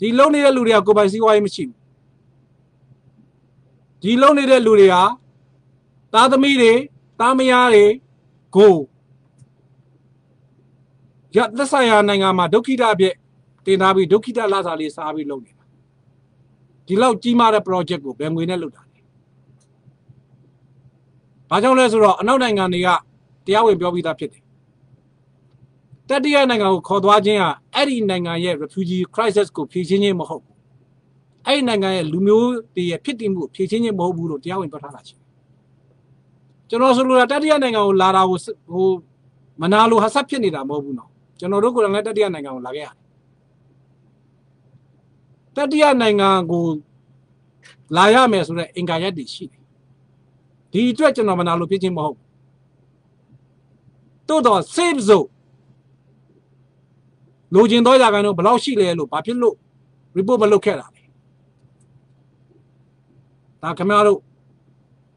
ဒီလုံနေတဲ့လူတွေကကိုယ်ပိုင်စည်းဝါးရေးမရှိဘူးဒီလုံနေတဲ့လူတွေဟာသားသမီးတွေသားမယားတွေကိုရသက်ဆိုင်ရာနိုင်ငံမှာဒုက္ခိတအဖြစ်တင်ထားပြီးဒုက္ခိတလာစာလေးစားပြီးလုပ်နေတာဒီလောက်ကြီးမားတဲ့ project ကိုဘယ်ငွေနဲ့လုပ်တာလဲ ဘာကြောင့်လဲဆိုတော့အနောက်နိုင်ငံတွေကတရားဝင်ပြောပြီးသားဖြစ်တယ်တတိယနိုင်ငံကိုခေါ်သွားခြင်းဟာအဲ့ဒီနိုင်ငံရဲ့ refugee crisis ကိုဖြေရှင်းခြင်းမဟုတ်ဘူးအဲ့ဒီနိုင်ငံရဲ့လူမျိုးတွေရဲ့ဖြစ်တည်မှုဖြေရှင်းခြင်းမဟုတ်ဘူးလို့တရားဝင်ပြောထားတာရှိတယ်ကျွန်တော်ဆိုလိုတာတတိယနိုင်ငံကိုလာတာကိုဟိုမနာလိုဟာဆက်ဖြစ်နေတာမဟုတ်ဘူးနော်ကျွန်တော်တို့ကိုယ်တိုင်လည်းတတိယနိုင်ငံကိုလာခဲ့ရတယ်တတိယနိုင်ငံကိုလာရမယ်ဆိုတဲ့အင်္ဂါရက်တွေရှိတယ် ဒီအတွက်ကျွန်တော်မနာလိုဖြစ်ခြင်းမဟုတ်တိုးတော့ save zone လိုချင်သောຢာကန်တော့ဘယ်လောက်ရှိလဲလို့ဘာဖြစ်လို့ report မလုပ်ခဲ့တာလဲဒါခင်ဗျားတို့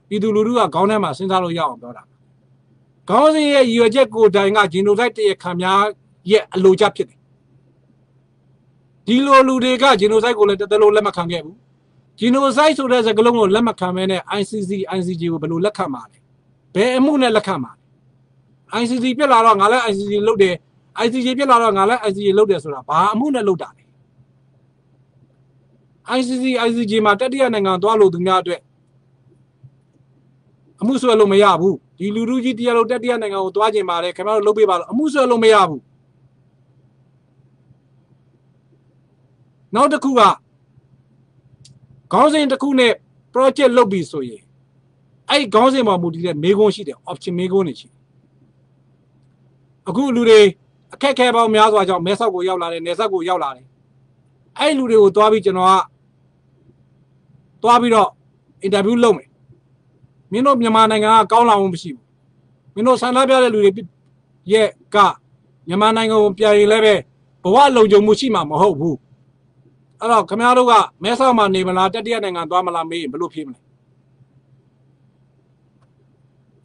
ပြည်သူလူထုကခေါင်းထဲမှာစဉ်းစားလို့ရအောင်ပြောတာခေါင်းစဉ်ရဲ့ရည်ရွယ်ချက်ကိုတိုင်ကဂျင်နိုဆိုက်တရခံများရဲ့အလိုချဖြစ်တယ်ဒီလိုလူတွေကဂျင်နိုဆိုက်ကိုလည်းတသက်လုံးလက်မခံခဲ့ဘူး ဂျီနိုဆိုက်ဆိုတဲ့စကားလုံးကိုလက်မခံမဲနဲ့ ICC ICJ ကိုဘယ်လိုလက်ခံမှာလဲဘယ်အမှုနဲ့လက်ခံမှာလဲ ICC ပြက်လာတော့ငါလည်း ICC လုပ်တယ် ICJ ပြက်လာတော့ငါလည်း ICJ လုပ်တယ်ဆိုတာဘာအမှုနဲ့လုပ်တာလဲ ICC ICJ မှာတတိယနိုင်ငံသွားလို့သူများအတွက်အမှုဆွဲလို့မရဘူးဒီလူလူကြီးတရားလို့တတိယနိုင်ငံကိုသွားခြင်းပါတယ်ခင်ဗျားတို့လုပ်ပေးပါလို့အမှုဆွဲလို့မရဘူးနောက်တစ်ခုက ခေါင်းစဉ်တစ်ခုနဲ့ project လုပ်ပြီဆိုရင်အဲ့ဒီခေါင်းစဉ်မှာမူတည်တဲ့မေးခွန်းရှိတယ် option မေးခွန်းတွေရှိတယ်အခုလူတွေအခက်ခဲပေါင်းများစွာကြောင့်မဲဆောက်ကိုရောက်လာတယ်နေဆက်ကိုရောက်လာတယ်အဲ့လူတွေကိုတွားပြီးကျွန်တော်ကတွားပြီးတော့အင်တာဗျူးလုပ်မယ်မင်းတို့မြန်မာနိုင်ငံကကောင်းလာမှုမရှိဘူးမင်းတို့ဆန္ဒပြတဲ့လူတွေရဲ့ကမြန်မာနိုင်ငံကိုပြန်ရင်လည်းပဲဘဝလုံခြုံမှုရှိမှာမဟုတ်ဘူး အဲ့တော့ခင်ဗျားတို့ကမဲဆောက်မှာနေမလားတတိယနိုင်ငံသွားမလားမေးရင်ဘယ်လိုဖြေမလဲ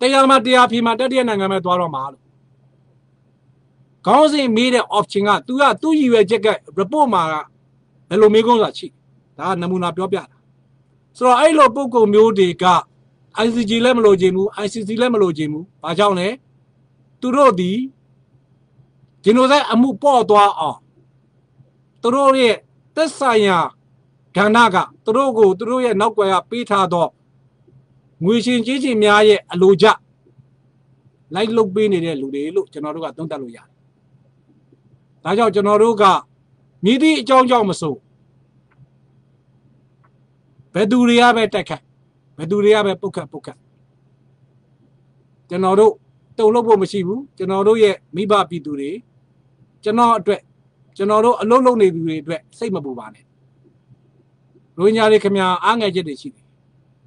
တရားမှာတရားဖြေမှာတတိယနိုင်ငံပဲသွားတော့မှာလို့ခေါင်းစဉ်မေးတဲ့ option က तू ကသူ့ရည်ရွယ်ချက်က report မှာကဘယ်လိုမေးခွန်းဆိုတာရှိဒါကနမူနာပြောပြတာဆိုတော့အဲ့လိုပုံကုံမျိုးတွေက ICG လည်းမလို့ခြင်းဘူး ICC လည်းမလို့ခြင်းဘူးဘာကြောင့်လဲသူတို့ဒီဂျီနိုဆိုက်အမှုပေါ့သွားအောင်သူတို့ရဲ့ သက်ဆိုင်ရာကဏ္ဍကသူတို့ကိုသူတို့ရဲ့နောက်ွယ်ကပေးထားတော့ငွေရှင်ကြီးကြီးများရဲ့အလိုကြလိုက်လုတ်ပေးနေတဲ့လူတွေလို့ကျွန်တော်တို့ကသုံးသပ်လို့ရတယ်ဒါကြောင့်ကျွန်တော်တို့ကမြည်သည့်အကြောင်းကြောင့်မဆိုဘယ်သူတွေကပဲတက်ခတ်ဘယ်သူတွေကပဲပုတ်ခတ်ပုတ်ခတ်ကျွန်တော်တို့တုံလို့ဖို့မရှိဘူးကျွန်တော်တို့ရဲ့မိဘပြည်သူတွေကျွန်တော်အတွက် ကျွန်တော်တို့အလုံးလုံးနေသူတွေအတွက်စိတ်မပူပါနဲ့ရိုဟင်ဂျာတွေခင်ဗျာအားငယ်ချက်တွေရှိတယ်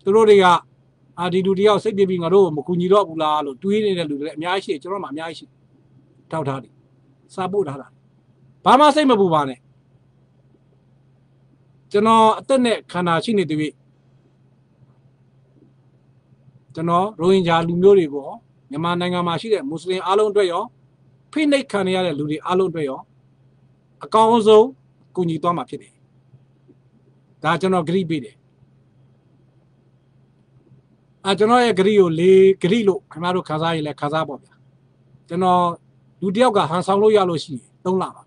သူတို့တွေကအာဒီလူတယောက်စိတ်ပြပြီးငါတို့မကူညီတော့ဘူးလားလို့တွေးနေတဲ့လူတွေလည်းအများကြီးရှိကျွန်တော်မှအများကြီးရှိထောက်ထားတယ်စာပို့ထားတာဘာမှစိတ်မပူပါနဲ့ကျွန်တော်အသက်နဲ့ခန္ဓာရှိနေသေးပြီကျွန်တော်ရိုဟင်ဂျာလူမျိုးတွေကိုမြန်မာနိုင်ငံမှာရှိတဲ့မွတ်စလင်အားလုံးအတွက်ရောဖိနှိပ်ခံရတဲ့လူတွေအားလုံးအတွက်ရော အကောင်းဆုံးကူညီသွားမှာဖြစ်တယ်ဒါကျွန်တော်ဂရိပေးတယ်အာကျွန်တော်ရဲ့ဂရိကိုလေးဂရိလို့ခင်ဗျားတို့ခန်းစားရင်လည်းခန်းစားပေါ့ဗျာကျွန်တော်လူတယောက်ကဟန်ဆောင်လို့ရလို့ရှိရင်၃လပါပဲ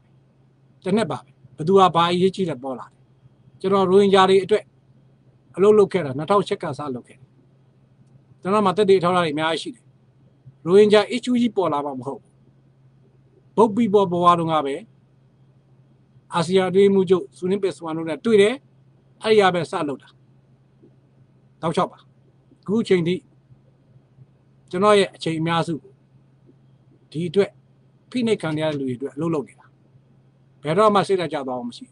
တစ်နှစ်ပါပဲဘသူကဘာအရေးကြီးလဲပေါ်လာတယ်ကျွန်တော်ရိုဟင်ဂျာတွေအတွက်အလုပ်လုပ်ခဲ့တာ2008ကစလုပ်ခဲ့တယ်ကျွန်တော်မှတက်တဲ့ထောက်ထားတွေအများကြီးရှိတယ်ရိုဟင်ဂျာ issue ကြီးပေါ်လာမှာမဟုတ်ဘူးဘုတ်ပြီးပေါ်ပေါ်တော့ငါပဲ အာဆီယံအတွင်းမှုချုပ်ဆူနင်းပက်စဝမ်တို့နဲ့တွေ့တယ်အဲ့ဒီရပဲစလုပ်တာတောက်ချောက်ပါခုချိန်ထိကျွန်တော်ရဲ့အချိန်အများစုဒီအတွက်ဖိနှိပ်ခံရတဲ့လူတွေအတွက်အလုပ်လုပ်နေတာဘယ်တော့မှစိတ်ဓာတ်ကြသွားအောင်မရှိ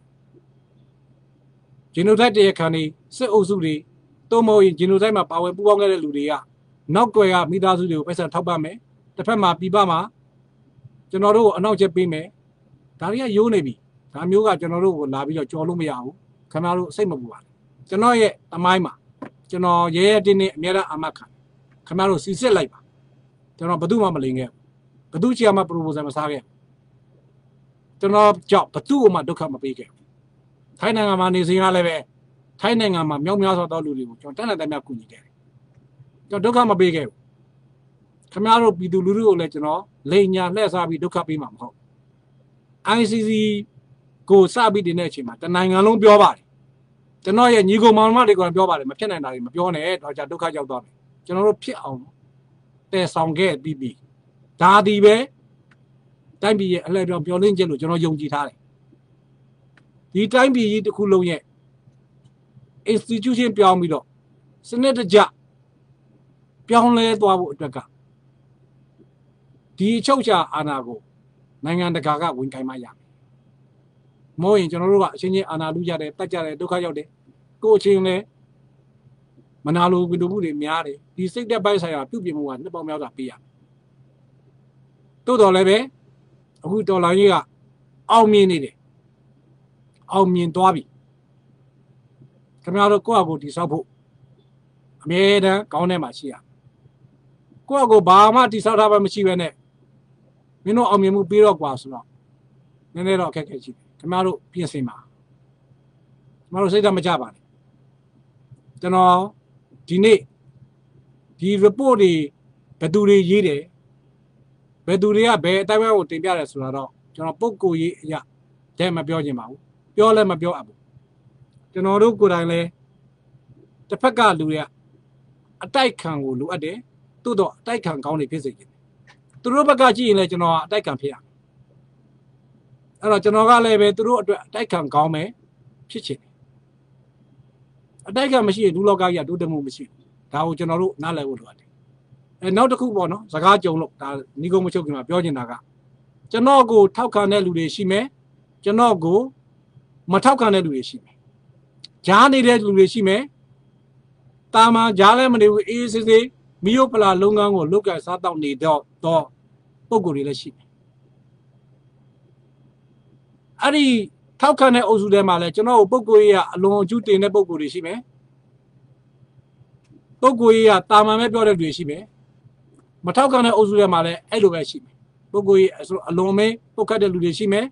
ဂျီနိုဆိုက်တရားခံနေစစ်အုပ်စုတွေတိုးမို့ရင်ဂျီနိုဆိုက်မှာပါဝင်ပူးပေါင်းခဲ့တဲ့လူတွေကနောက်ွယ်ကမိသားစုတွေကိုပတ်စံထောက်ပံ့မယ်တစ်ဖက်မှာပြပမှာကျွန်တော်တို့ကိုအနောက်ချက်ပေးမယ်ဒါတွေကရိုးနေပြီ ဒါမျိုးကကျွန်တော်တို့ကိုလာပြီးတော့ကြော်လို့မရဘူးခင်ဗျားတို့စိတ်မပူပါနဲ့ကျွန်တော်ရဲ့အမိုင်းမှာကျွန်တော်ရဲရဲတင်းတင်းအများအားအမခံခင်ဗျားတို့စီစစ်လိုက်ပါကျွန်တော်ဘယ်သူမှမလိန်ခဲ့ဘယ်သူချီမှ proposal မစားခဲ့ကျွန်တော်ကြောက်ဘယ်သူမှဒုက္ခမပေးခဲ့ထိုင်းနိုင်ငံမှာနေစဉ်ကလည်းပဲထိုင်းနိုင်ငံမှာမြောက်များစွာသောလူတွေကိုကျွန်တော်တန်းတဲ့တည်းများကူညီခဲ့တယ်ကျွန်တော်ဒုက္ခမပေးခဲ့ဘူးခင်ဗျားတို့ပြည်သူလူထုကိုလည်းကျွန်တော်လိန်ညာလှည့်စားပြီးဒုက္ခပေးမှာမဟုတ် ICC ကိုစပြီးတင်တဲ့အချိန်မှာတနိုင်ငံလုံးပြောပါတယ်ကျွန်တော်ရဲ့ညီကောင်မောင်မတွေကပြောပါတယ်မဖြစ်နိုင်တာတွေမပြောနဲ့တော့じゃဒုက္ခရောက်သွားတယ်ကျွန်တော်တို့ဖြစ်အောင်တည်ဆောင်ခဲ့ပြီးပြီဒါဒီပဲတိုင်းပြည်ရဲ့အလှည့်ပြောင်းပြောလင်းချက်လို့ကျွန်တော်ယုံကြည်ထားတယ်ဒီတိုင်းပြည်ကြီးတစ်ခုလုံးရဲ့ institution ပြောင်းပြီးတော့စနစ်တကျပြောင်းလဲသွားဖို့အတွက်ကဒီအချုပ်ချာအာဏာကိုနိုင်ငံတကာကဝန်ခံမှရမယ်။ မို့ရင်ကျွန်တော်တို့ကအချင်းချင်းအာဏာလူကြတယ်တက်ကြတယ်ဒုက္ခရောက်တယ်ကိုယ်အချင်းလည်းမနာလိုကူတူမှုတွေများတယ်ဒီစိတ်သက်ပိုင်းဆိုင်ရာပြုပြင်မှုကနှစ်ပေါင်းများစွာပေးရမယ်။တိုးတော်လည်းပဲအခုတော်လိုင်းကြီးကအောင်မြင်နေတယ်အောင်မြင်သွားပြီခင်ဗျားတို့ကိုယ့်အကိုတိဆောက်ဖို့အမြဲတမ်းကောင်းထဲမှာရှိရကိုယ့်အကိုဘာမှတိဆောက်ထားမှမရှိဘဲနဲ့မင်းတို့အောင်မြင်မှုပြီးတော့กว่าဆိုတော့ နည်းနည်းတော့အခက်အခဲရှိတယ်ခင်ဗျားတို့ပြင်ဆင်ပါခင်ဗျားတို့စိတ်ဓာတ်မကြပါနဲ့ကျွန်တော်ဒီနေ့ဒီ report တွေဘယ်သူတွေရေးတယ်ဘယ်သူတွေကဘယ်အတိုင်းအဝိုင်းကိုတင်ပြတယ်ဆိုတာတော့ကျွန်တော်ပုံကိုရေးအရာတဲ့မပြောချင်ပါဘူးပြောလည်းမပြောအပ်ဘူးကျွန်တော်တို့ကိုယ်တိုင်လည်းတစ်ဖက်ကလူတွေကအတိုက်ခံကိုလိုအပ်တယ်သို့တော့အတိုက်ခံကောင်းနေဖြစ်စေချင်တယ်သူတို့ဘက်ကကြည့်ရင်လည်းကျွန်တော်ကအတိုက်ခံဖြစ်ရ အဲ့တော့ကျွန်တော်ကလည်းပဲသူတို့အတွက်အတိုက်ခံကောင်းမယ်ဖြစ်ချင်တယ်အတိုက်ခံမရှိရင်ဒုလောကကြီးကတိုးတက်မှုမရှိဘူးဒါကိုကျွန်တော်တို့နားလည်ဖို့လိုအပ်တယ်အဲနောက်တစ်ခုပေါ့နော်စကားကြုံလို့ဒါညီကုန်းမချုပ်ခင်မှာပြောချင်တာကကျွန်တော်ကိုထောက်ခံတဲ့လူတွေရှိမယ်ကျွန်တော်ကိုမထောက်ခံတဲ့လူတွေရှိမယ်ကြားနေတဲ့လူတွေရှိမယ်တာမန်ကြားလည်းမနေဘူးအေးအေးဆေးဆေးမိယိုပလာလုပ်ငန်းကိုလုတ်ကစားတောက်နေတော့တော့ပုံကိုယ်တွေလည်းရှိတယ် အဲ့ဒီထောက်ခံတဲ့အုပ်စုထဲမှာလည်းကျွန်တော်တို့ပုံကိုယ်ကြီးကအလွန်အကျူးတင်တဲ့ပုံကိုယ်တွေရှိမယ်ပုံကိုယ်ကြီးကတာမန်ပဲပြောတဲ့လူတွေရှိမယ်မထောက်ခံတဲ့အုပ်စုထဲမှာလည်းအဲ့လိုပဲရှိမယ်ပုံကိုယ်ကြီးအလွန်မဲပုတ်ခတ်တဲ့လူတွေရှိမယ်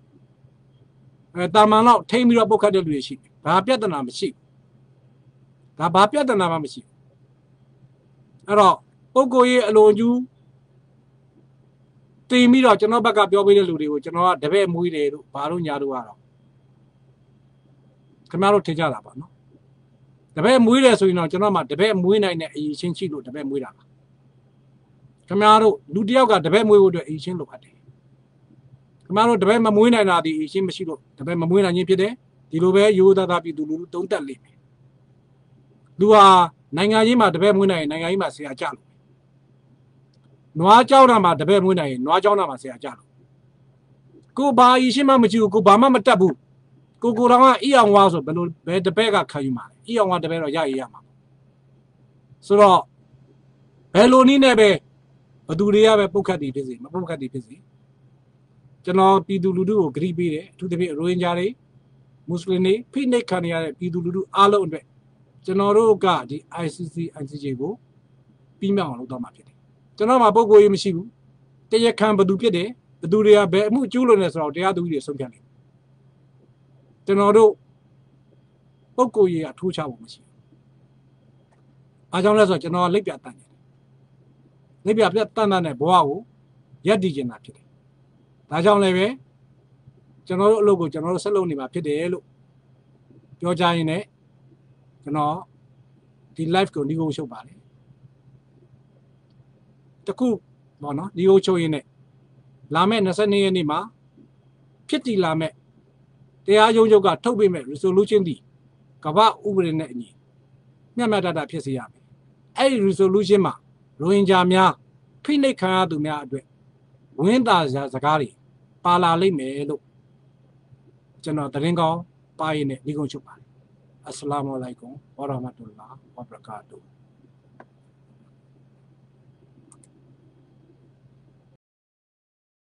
အဲတာမန်တော့ထိမ့်ပြီးတော့ပုတ်ခတ်တဲ့လူတွေရှိတယ်ဘာပြဿနာမရှိဒါဘာပြဿနာမှမရှိအဲ့တော့ပုဂ္ဂိုလ်ရေးအလွန်ကျူး တင်ပြီးတော့ကျွန်တော်ဘက်ကပြောပေးတဲ့လူတွေကိုကျွန်တော်ကတပည့်မွေးတယ်လို့ဘာလို့ညာလို့ရတော့ခင်ဗျားတို့ထင်ကြတာပါနော်တပည့်မွေးတယ်ဆိုရင်တော့ကျွန်တော်မှတပည့်မွေးနိုင်တဲ့အရေးချင်းရှိလို့တပည့်မွေးတာပါခင်ဗျားတို့လူတယောက်ကတပည့်မွေးဖို့အတွက်အရေးချင်းလိုအပ်တယ်ခင်ခင်ဗျားတို့တပည့်မမွေးနိုင်တာဒီအရှင်းမရှိလို့တပည့်မမွေးနိုင်ခြင်းဖြစ်တယ်ဒီလိုပဲရိုးသားသားပြည်သူလူထုတုံးတက်လိမ့်မယ်လူဟာနိုင်ငံကြီးမှာတပည့်မွေးနိုင်ရင်နိုင်ငံကြီးမှာဆရာကြလို့ နွားကြောက်တာမှာတပည့်မွေးနိုင်ရင်နွားကြောက်တာမှာဆရာကြလို့ကိုဘာအရှင်းမှမရှိဘူးကိုဘာမှမတက်ဘူးကိုကိုတော်ကအီအောင်ဝါဆိုဘယ်လိုဘယ်တပည့်ကခံယူမှာလဲအီအောင်ဝါတပည့်တော့ရရရမှာဆိုတော့ဘယ်လိုနည်းနဲ့ပဲဘသူတွေကပဲပုတ်ခတ်တည်ဖြစ်စီမပုတ်ခတ်တည်ဖြစ်စီကျွန်တော်ပြည်သူလူထုကိုဂရိပေးတယ်အထူးသဖြင့်ရိုဟင်ဂျာတွေမွတ်စလင်တွေဖိနှိပ်ခံရတဲ့ပြည်သူလူထုအားလုံးအတွက်ကျွန်တော်တို့ကဒီ ICC ICJ ကိုပြီးမြောက်အောင်လုပ်တော့မှာဖြစ်တယ် ကျွန်တော်မှာပုံကိုယ်ရေးမရှိဘူးတရားခံဘသူဖြစ်တယ်ဘသူတွေကဘယ်အမှုကျူးလွန်နေဆိုတော့တရားသူကြီးတွေဆုံးဖြတ်တယ်ကျွန်တော်တို့ပုံကိုယ်ရေးအထိုးချဖို့မရှိဘူးအားကြောင့်လဲဆိုတော့ကျွန်တော်လက်ပြတတ်တယ်လက်ပြပြတ်တတ်တဲ့ဘဝကိုရက်တည်ကျင်တာဖြစ်တယ်ဒါကြောင့်လည်းပဲကျွန်တော်တို့အလုပ်ကိုကျွန်တော်တို့ဆက်လုပ်နေမှာဖြစ်တယ်လို့ပြောကြရင်လည်းကျွန်တော်ဒီ live ကိုဒီကိုရှုပ်ပါတယ် တခုပေါ့နော်ဒီကိုချုပ်ရင်းနဲ့လာမယ့်22ရက်နေ့မှာဖြစ်တည်လာမယ့်တရားရုံးချုပ်ကထုတ်ပေးမဲ့ resolution ဒီကမ္ဘာဥပဒေနဲ့အညီမျှမျှတတဖြစ်စေရမယ်အဲ့ဒီ resolution မှာရိုဟင်ဂျာများဖိနှိပ်ခံရသူများအတွက်ဝင်းတာစကားတွေပါလာလိမ့်မယ်လို့ကျွန်တော်သတင်းကောင်းပါရင်နဲ့ဒီကုန်းချုပ်ပါတယ်အစ္စလာမ်အလိုင်ကွမ်ဝါရမတ်တူလာဝဘရကာတူ